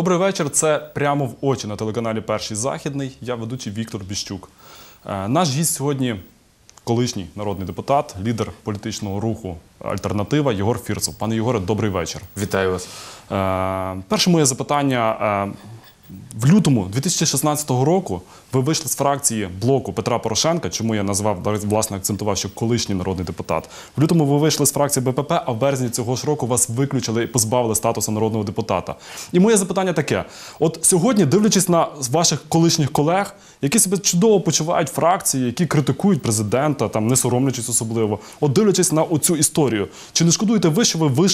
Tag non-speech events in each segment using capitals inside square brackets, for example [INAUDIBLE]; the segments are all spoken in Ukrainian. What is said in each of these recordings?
Добрий вечір. Це прямо в очі на телеканалі Перший Західний. Я ведучий Віктор Біщук. Е, Наш гість сьогодні колишній народний депутат, лідер політичного руху Альтернатива Єгор Фірцов. Пане Єгоре, добрий вечір. Вітаю вас. Е, Перше моє запитання. В лютому 2016 року ви вийшли з фракції блоку Петра Порошенка, чому я назвав власне акцентував, що колишній народний депутат. В лютому ви вийшли з фракції БПП, а в березні цього ж року вас виключили і позбавили статусу народного депутата. І моє запитання таке: от сьогодні, дивлячись на ваших колишніх колег, які себе чудово почувають фракції, які критикують президента, там не соромлячись особливо, от дивлячись на оцю історію, чи не шкодуєте ви, що ви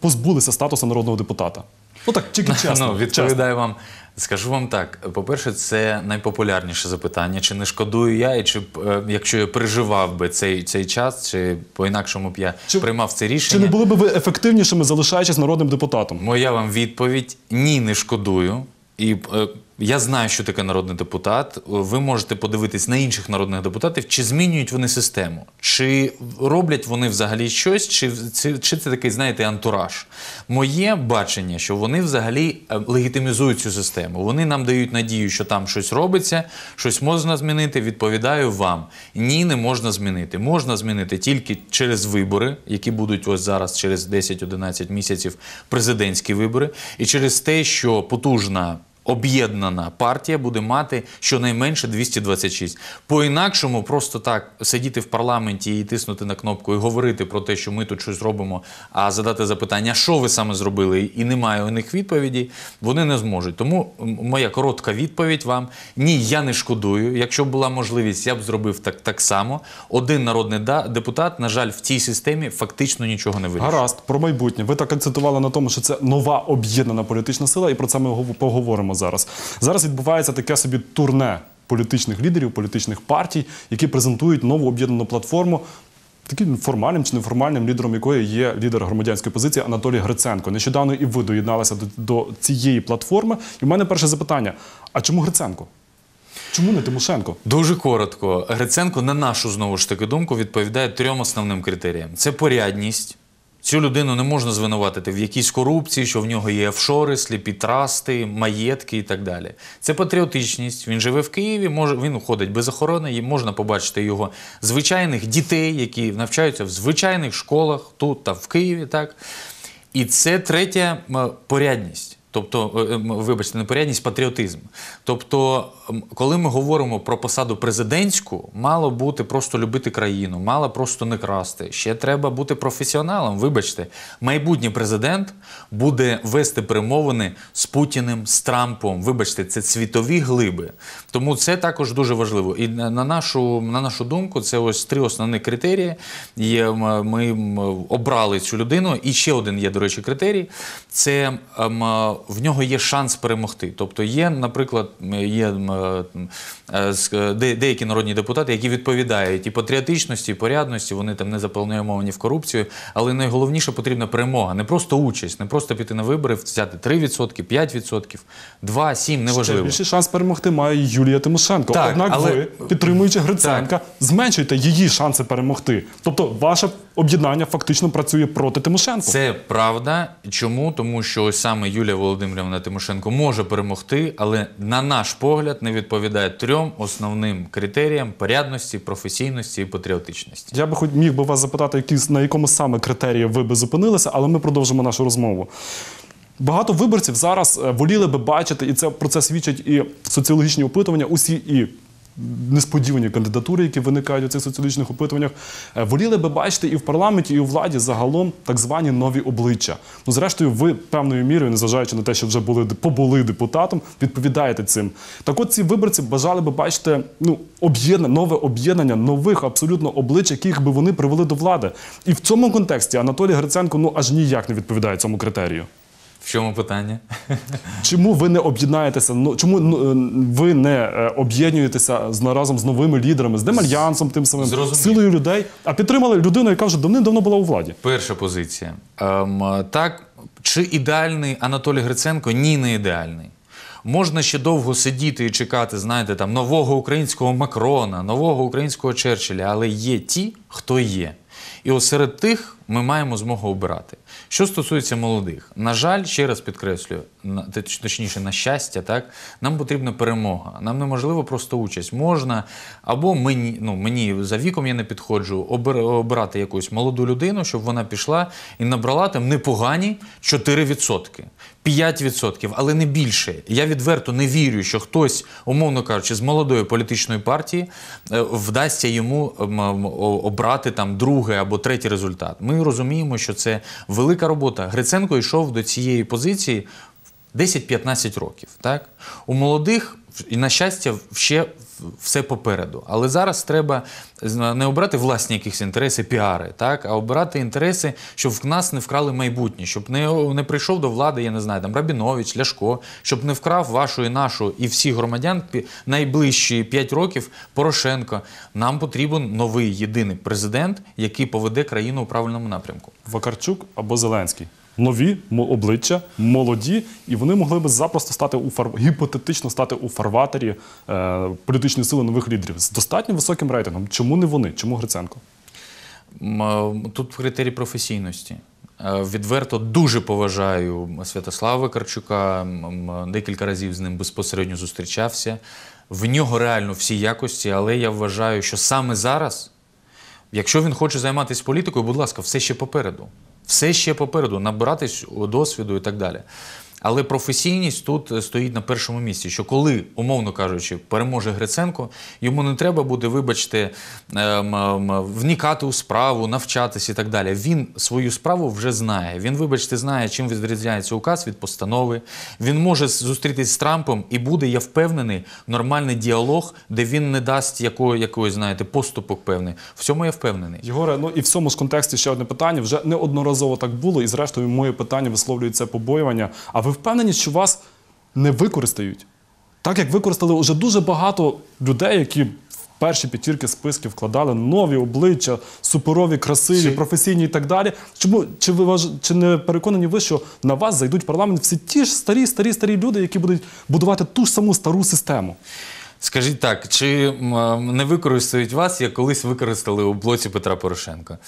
позбулися статусу народного депутата? [LAUGHS] Ну так, тільки чесно. ну, відповідаю вам. Скажу вам так: по-перше, це найпопулярніше запитання. Чи не шкодую я, і чи е, якщо я переживав би цей, цей час, чи по-інакшому б я Чи- приймав це Чи не були б ви ефективнішими, залишаючись народним депутатом? Моя вам відповідь ні, не шкодую. І е, я знаю, що таке народний депутат. Ви можете подивитись на інших народних депутатів, чи змінюють вони систему, чи роблять вони взагалі щось, чи, чи, чи це такий, знаєте, антураж. Моє бачення, що вони взагалі е, легітимізують цю систему. Вони нам дають надію, що там щось робиться, щось можна змінити. Відповідаю вам. Ні, не можна змінити. Можна змінити тільки через вибори, які будуть ось зараз через 10-11 місяців президентські вибори, і через те, що потужна. Об'єднана партія буде мати щонайменше 226. По-інакшому, просто так сидіти в парламенті і тиснути на кнопку і говорити про те, що ми тут щось робимо, а задати запитання, що ви саме зробили, і немає у них відповіді, вони не зможуть. Тому моя коротка відповідь вам: ні, я не шкодую. Якщо б була можливість, я б зробив так, так само. Один народний депутат, на жаль, в цій системі фактично нічого не вирішує. Гаразд, про майбутнє. Ви так акцентували на тому, що це нова об'єднана політична сила, і про це ми гов- поговоримо зараз. Зараз відбувається таке собі турне політичних лідерів, політичних партій, які презентують нову об'єднану платформу. Таким формальним чи неформальним лідером якої є лідер громадянської позиції Анатолій Гриценко. Нещодавно і ви доєдналися до, до цієї платформи. І в мене перше запитання: а чому Гриценко? Чому не Тимошенко? Дуже коротко. Гриценко, на нашу знову ж таки думку, відповідає трьом основним критеріям: це порядність. Цю людину не можна звинуватити в якійсь корупції, що в нього є офшори, сліпі трасти, маєтки і так далі. Це патріотичність. Він живе в Києві, може він ходить без охорони, і можна побачити його звичайних дітей, які навчаються в звичайних школах тут та в Києві. Так і це третя порядність. Тобто, е, вибачте, не порядність, патріотизм. Тобто, коли ми говоримо про посаду президентську, мало бути просто любити країну, мало просто не красти. Ще треба бути професіоналом. Вибачте, майбутній президент буде вести перемовини з Путіним, з Трампом. Вибачте, це світові глиби. Тому це також дуже важливо. І на на нашу, на нашу думку, це ось три основні критерії. Є, ми обрали цю людину. І ще один є, до речі, критерій. Це е, в нього є шанс перемогти. Тобто є, наприклад, є е, е, де- деякі народні депутати, які відповідають і патріотичності, і порядності, вони там не заплановані в корупцію. Але найголовніше потрібна перемога, не просто участь, не просто піти на вибори, взяти 3%, 5%, 2, 7, Ще неважливо. більший шанс перемогти має Юлія Тимошенко. Так, Однак але- ви, підтримуючи Гриценка, зменшуєте її шанси перемогти. Тобто ваше об'єднання фактично працює проти Тимошенко. Це правда. Чому? Тому що ось саме Юлія Володимирівна Тимошенко може перемогти, але на наш погляд не відповідає трьом основним критеріям порядності, професійності і патріотичності. Я би хоч міг би вас запитати, які, на якому саме критерії ви би зупинилися, але ми продовжимо нашу розмову. Багато виборців зараз е, воліли би бачити, і це про це свідчать і соціологічні опитування, усі і несподівані кандидатури, які виникають у цих соціологічних опитуваннях, е, воліли би бачити і в парламенті, і у владі загалом так звані нові обличчя. Ну, зрештою, ви певною мірою, незважаючи на те, що вже були побули депутатом, відповідаєте цим. Так от ці виборці бажали би бачити ну, об'єднання, нове об'єднання нових абсолютно облич, яких би вони привели до влади. І в цьому контексті Анатолій Гриценко ну аж ніяк не відповідає цьому критерію. В чому питання? Чому ви не об'єднаєтеся? Ну чому ну, е, ви не е, об'єднуєтеся з разом з новими лідерами, з Демальянсом, тим самим Зрозумів. силою людей, а підтримали людину, яка вже давним-давно була у владі? Перша позиція. Ем, так, чи ідеальний Анатолій Гриценко? Ні, не ідеальний. Можна ще довго сидіти і чекати, знаєте, там нового українського Макрона, нового українського Черчилля, але є ті, хто є. І от серед тих ми маємо змогу обирати. Що стосується молодих, на жаль, ще раз підкреслюю, точніше, на щастя, так нам потрібна перемога. Нам неможливо просто участь. Можна або мені, ну мені за віком я не підходжу, обирати якусь молоду людину, щоб вона пішла і набрала там непогані 4%, 5%, але не більше. Я відверто не вірю, що хтось, умовно кажучи, з молодої політичної партії е, вдасться йому обрати там другий або третій результат. Ми розуміємо, що це велика робота. Гриценко йшов до цієї позиції 10-15 років. Так? У молодих, і на щастя, ще все попереду. Але зараз треба не обирати власні якісь інтереси, піари, так? а обирати інтереси, щоб в нас не вкрали майбутнє, щоб не, не прийшов до влади, я не знаю, там Рабінович, Ляшко, щоб не вкрав вашу і нашу, і всіх громадян найближчі 5 років Порошенко. Нам потрібен новий єдиний президент, який поведе країну у правильному напрямку. Вакарчук або Зеленський. Нові обличчя, молоді, і вони могли би запросто стати у фар... гіпотетично стати у фарватері е, політичної сили нових лідерів з достатньо високим рейтингом. Чому не вони? Чому Гриценко? Тут критерій професійності. Е, Відверто дуже поважаю Святослава м, декілька разів з ним безпосередньо зустрічався. В нього реально всі якості, але я вважаю, що саме зараз, якщо він хоче займатися політикою, будь ласка, все ще попереду. Все ще попереду, набиратись досвіду і так далі. Але професійність тут е, стоїть на першому місці. Що коли, умовно кажучи, переможе Гриценко, йому не треба буде, вибачте, ем, ем, вникати у справу, навчатись і так далі. Він свою справу вже знає. Він, вибачте, знає, чим відрізняється указ від постанови. Він може зустрітись з Трампом і буде, я впевнений, нормальний діалог, де він не дасть якої, якоїсь, знаєте, поступок певний. В цьому я впевнений. Єгоре, ну і в цьому ж контексті ще одне питання. Вже неодноразово так було, і зрештою моє питання висловлює це побоювання. А ви впевнені, що вас не використають? Так як використали вже дуже багато людей, які в перші п'ятірки списків вкладали нові обличчя, суперові, красиві, Чи- професійні і так далі. Чому чи ви важ... чи не переконані ви, що на вас зайдуть в парламент всі ті ж старі, старі, старі люди, які будуть будувати ту ж саму стару систему? Скажіть так, чи не використають вас, як колись використали у блоці Петра Порошенка?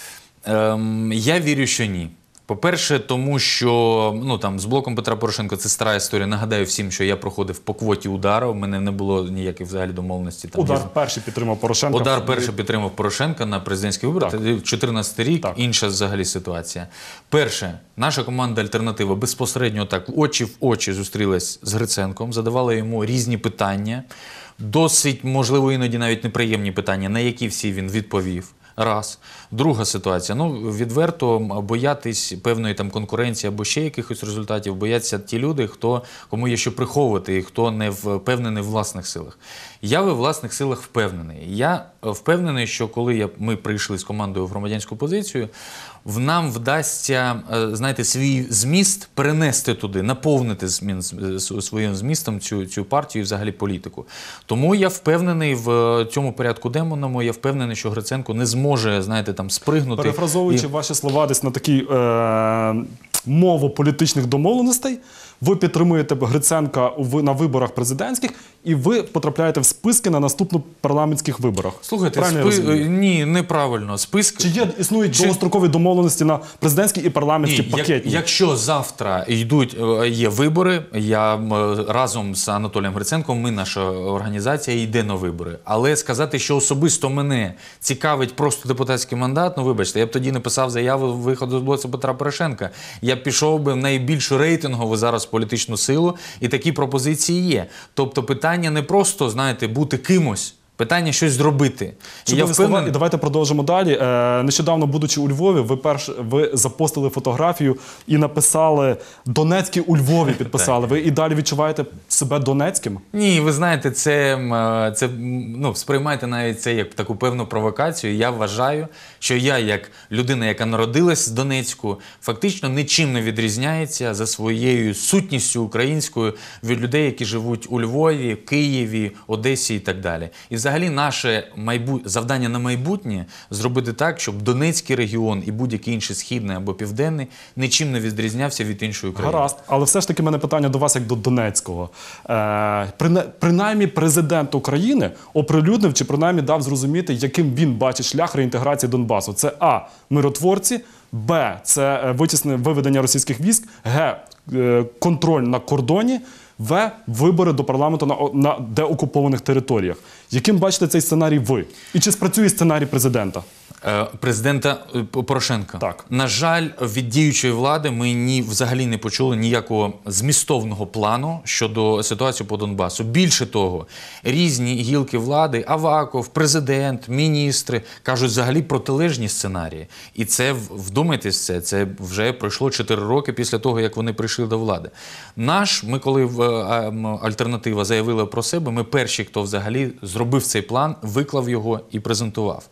Ем, я вірю, що ні. По-перше, тому що ну там з блоком Петра Порошенка це стара історія. Нагадаю всім, що я проходив по квоті удару. У мене не було ніяких взагалі домовленості. Там Удар ні перший підтримав Порошенка. Удар перший підтримав Порошенка на президентські вибори. Так. 14 рік, Так. інша взагалі ситуація. Перше, наша команда Альтернатива безпосередньо так очі в очі зустрілась з Гриценком, задавала йому різні питання, досить, можливо, іноді навіть неприємні питання, на які всі він відповів. Раз. Друга ситуація. Ну, відверто боятись певної там конкуренції або ще якихось результатів, бояться ті люди, хто, кому є що приховувати і хто не впевнений в власних силах. Я в власних силах впевнений. Я впевнений, що коли я, ми прийшли з командою в громадянську позицію, в нам вдасться, е, знаєте, свій зміст перенести туди, наповнити змін, з- своїм змістом цю, цю партію і взагалі політику. Тому я впевнений в е, цьому порядку демоному, я впевнений, що Гриценко не зможе, знаєте, там спригнути. Перефразовуючи і- ваші слова десь на такій е, мову політичних домовленостей, ви підтримуєте Гриценка на виборах президентських, і ви потрапляєте в списки на наступну парламентських виборах. Слухайте, Правильно спи... е, ні, неправильно. Список Чи є існують Чи- довгострокові домовленості на президентські і парламентські Ні, як- якщо завтра йдуть е, є вибори, я разом з Анатолієм Гриценком, ми наша організація йде на вибори. Але сказати, що особисто мене цікавить просто депутатський мандат, ну вибачте, я б тоді не писав заяву виходу з блоку Петра Порошенка. Я б пішов би в найбільшу рейтингову зараз політичну силу, і такі пропозиції є. Тобто, питання не просто знаєте бути кимось. Питання щось зробити. І я впевнений, І давайте продовжимо далі. Е, нещодавно, будучи у Львові, ви перш ви запостили фотографію і написали Донецький у Львові. [LAUGHS] Підписали. Ви і далі відчуваєте себе Донецьким? Ні, ви знаєте, це, е, це ну, сприймайте навіть це як таку певну провокацію. Я вважаю, що я, як людина, яка народилась в Донецьку, фактично нічим не відрізняється за своєю сутністю українською від людей, які живуть у Львові, Києві, Одесі і так далі. І взагалі наше майбу... завдання на майбутнє зробити так, щоб Донецький регіон і будь-який інший східний або південний нічим не відрізнявся від іншої країни. Гаразд, але все ж таки мене питання до вас як до Донецького. Е, принаймні, президент України оприлюднив чи принаймні дав зрозуміти, яким він бачить шлях реінтеграції Донбасу. Це А. Миротворці, Б. Це е, витіснення виведення російських військ. Г. е, Контроль на кордоні. В. Вибори до парламенту на, на деокупованих територіях. Яким бачите цей сценарій ви? І чи спрацює сценарій президента? Е, Президента е, Порошенка. Так. На жаль, від діючої влади ми ні взагалі не почули ніякого змістовного плану щодо ситуації по Донбасу. Більше того, різні гілки влади, Аваков, президент, міністри кажуть взагалі протилежні сценарії. І це вдумайтесь, це, це вже пройшло 4 роки після того, як вони прийшли до влади. Наш, ми коли в е, ем, альтернатива заявила про себе, ми перші, хто взагалі зробив цей план, виклав його і презентував.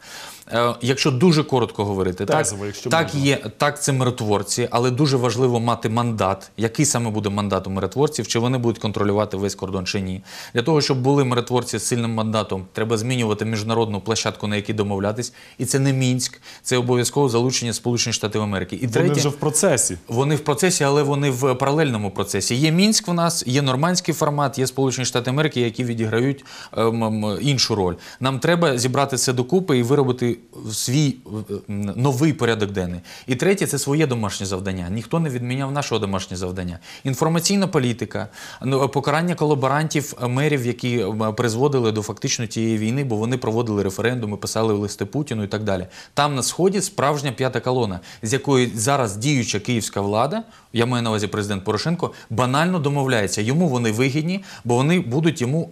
Е, Якщо дуже коротко говорити, так, Тезово, так можна. є, так це миротворці, але дуже важливо мати мандат. Який саме буде мандат у миротворців? Чи вони будуть контролювати весь кордон чи ні? Для того, щоб були миротворці з сильним мандатом, треба змінювати міжнародну площадку, на якій домовлятись. І це не Мінськ, це обов'язково залучення Сполучених Штатів Америки. І Вони третє, вже в процесі. вони в процесі, але вони в паралельному процесі. Є Мінськ в нас, є нормандський формат, є Сполучені Штати Америки, які відіграють ем, ем, іншу роль. Нам треба зібрати це докупи і виробити свій е, новий порядок денний. І третє це своє домашнє завдання. Ніхто не відміняв нашого домашнє завдання. Інформаційна політика, ну, покарання колаборантів, е, мерів, які призводили до фактично тієї війни, бо вони проводили референдуми, писали листи Путіну і так далі. Там на сході справжня п'ята колона, з якої зараз діюча київська влада, я маю на увазі президент Порошенко, банально домовляється. Йому вони вигідні, бо вони будуть йому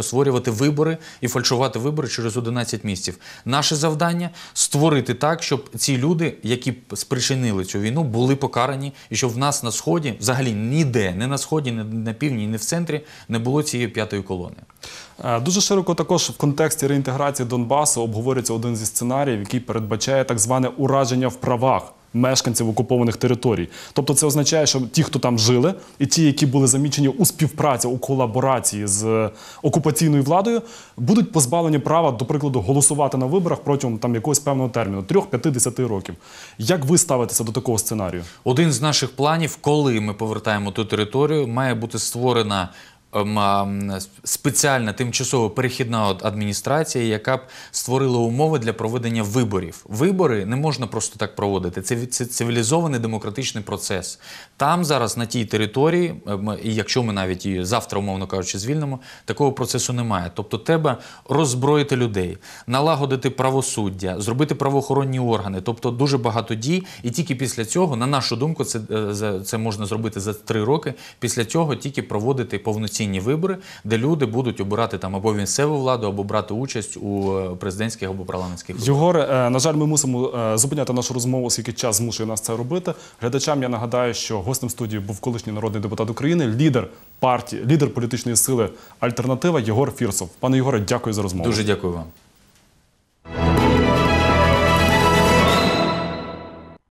створювати вибори і фальшувати вибори через 11 місяців. Наше завдання створити так, щоб ці люди, які спричинили цю війну, були покарані, і щоб в нас на сході, взагалі ніде, не на сході, не на півдні, не в центрі, не було цієї п'ятої колони. Е, Дуже широко також в контексті реінтеграції Донбасу обговорюється один зі сценаріїв, який передбачає так зване ураження в правах мешканців окупованих територій. Тобто це означає, що ті, хто там жили, і ті, які були замічені у співпраці, у колаборації з е, окупаційною владою, будуть позбавлені права, до прикладу, голосувати на виборах протягом там якогось певного терміну 3-5-10 років. Як ви ставитеся до такого сценарію? Один з наших планів, коли ми повертаємо ту територію, має бути створена спеціальна тимчасова перехідна адміністрація, яка б створила умови для проведення виборів. Вибори не можна просто так проводити. Це цивілізований демократичний процес. Там зараз на тій території, ем, і якщо ми навіть її завтра, умовно кажучи, звільнимо, такого процесу немає. Тобто, треба роззброїти людей, налагодити правосуддя, зробити правоохоронні органи. Тобто дуже багато дій, і тільки після цього, на нашу думку, це, е, це можна зробити за три роки. Після цього тільки проводити повноцінні вибори, де люди будуть обирати там або місцеву владу, або брати участь у е, президентських або парламентських виборах. Єгоре, е, на жаль, ми мусимо е, зупиняти нашу розмову, оскільки час змушує нас це робити. Глядачам я нагадаю, що гостем студії був колишній народний депутат України, лідер партії, лідер політичної сили Альтернатива Єгор Фірсов. Пане Єгоре, дякую за розмову. Дуже дякую вам.